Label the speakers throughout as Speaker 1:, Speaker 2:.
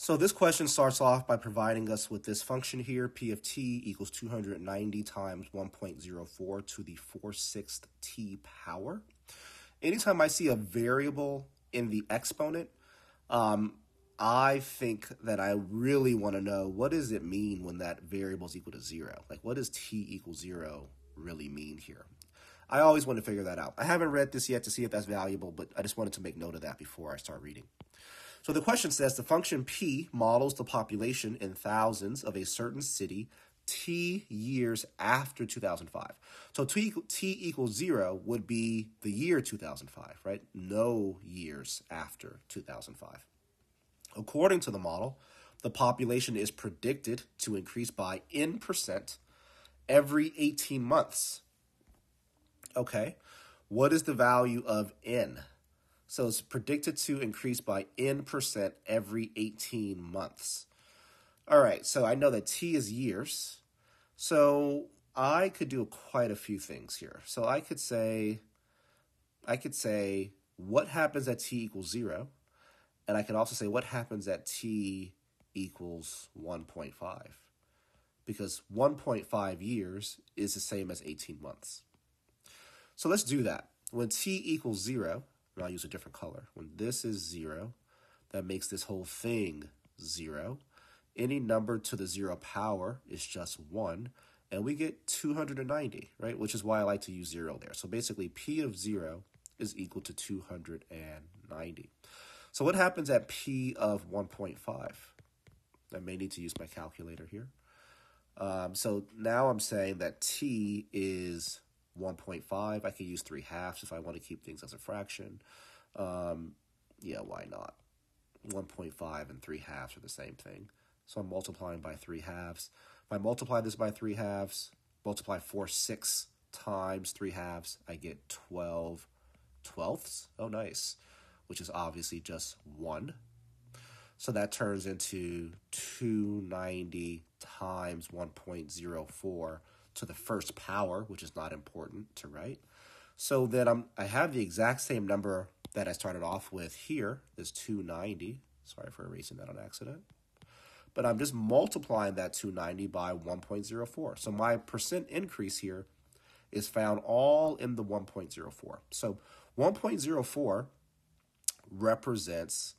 Speaker 1: So this question starts off by providing us with this function here, p of t equals 290 times 1.04 to the 4 sixth t power. Anytime I see a variable in the exponent, um, I think that I really want to know what does it mean when that variable is equal to zero? Like what does t equal zero really mean here? I always want to figure that out. I haven't read this yet to see if that's valuable, but I just wanted to make note of that before I start reading. So the question says the function p models the population in thousands of a certain city t years after 2005. So t, t equals zero would be the year 2005, right? No years after 2005. According to the model, the population is predicted to increase by n percent every 18 months. Okay, what is the value of n? So it's predicted to increase by n percent every 18 months. All right, so I know that t is years. So I could do quite a few things here. So I could say, I could say, what happens at t equals zero? And I can also say what happens at t equals 1.5 because 1.5 years is the same as 18 months. So let's do that. When t equals 0, use a different color. When this is 0, that makes this whole thing 0. Any number to the 0 power is just 1, and we get 290, right? Which is why I like to use 0 there. So basically, p of 0 is equal to 290. So what happens at p of 1.5? I may need to use my calculator here. Um, so now I'm saying that t is 1.5. I can use 3 halves if I want to keep things as a fraction. Um, yeah, why not? 1.5 and 3 halves are the same thing. So I'm multiplying by 3 halves. If I multiply this by 3 halves, multiply 4 6 times 3 halves, I get 12 twelfths. Oh, nice. Which is obviously just 1. So that turns into 290 times 1.04 to the first power, which is not important to write. So then I'm, I have the exact same number that I started off with here, this 290. Sorry for erasing that on accident. But I'm just multiplying that 290 by 1.04. So my percent increase here is found all in the 1.04. So 1.04 represents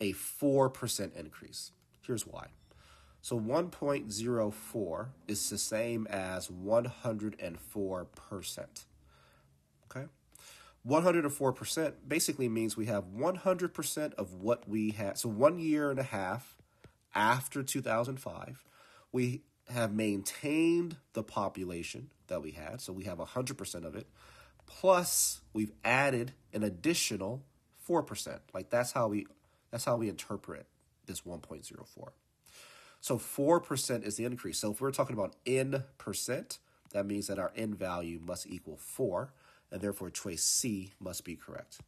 Speaker 1: a 4% increase. Here's why. So 1.04 is the same as 104%. Okay? 104% basically means we have 100% of what we had. So one year and a half after 2005, we have maintained the population that we had. So we have 100% of it. Plus, we've added an additional 4%. Like that's how we that's how we interpret this 1.04. So 4% is the increase. So if we're talking about n percent, that means that our n value must equal 4, and therefore choice C must be correct.